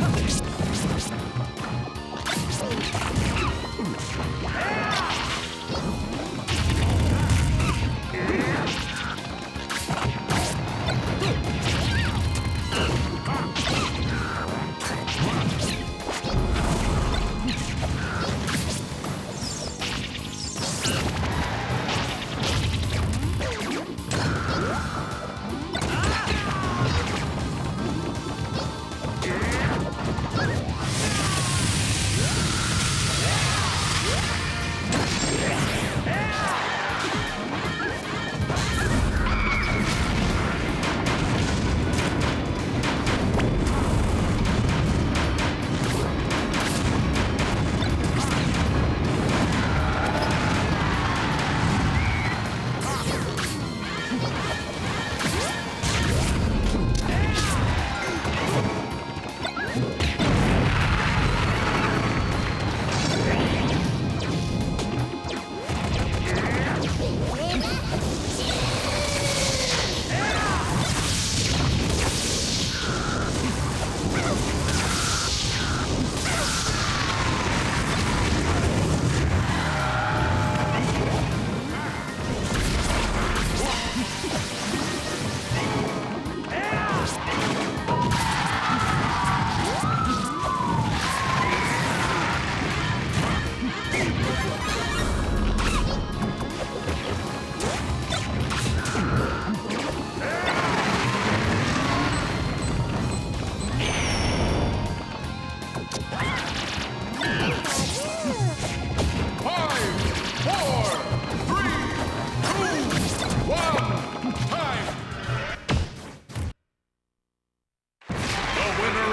Hey! winner